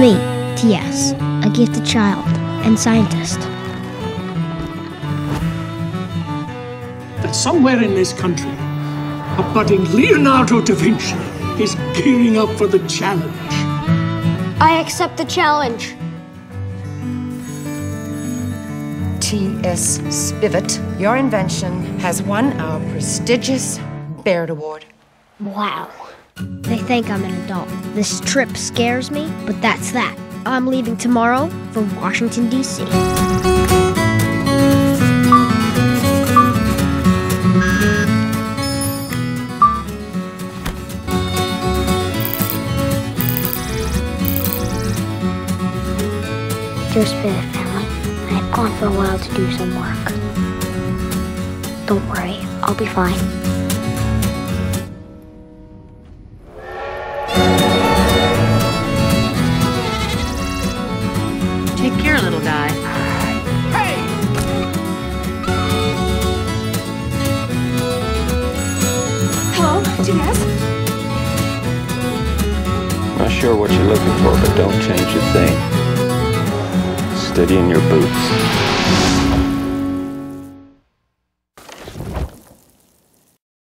me, T.S., a gifted child and scientist. That somewhere in this country, a budding Leonardo da Vinci is gearing up for the challenge. I accept the challenge. T.S. Spivet, your invention has won our prestigious Baird Award. Wow. They think I'm an adult. This trip scares me, but that's that. I'm leaving tomorrow for Washington, D.C. Dear Spivet family, I have gone for a while to do some work. Don't worry, I'll be fine. Little guy. Hello, T.S.? Not sure what you're looking for, but don't change a thing. Steady in your boots.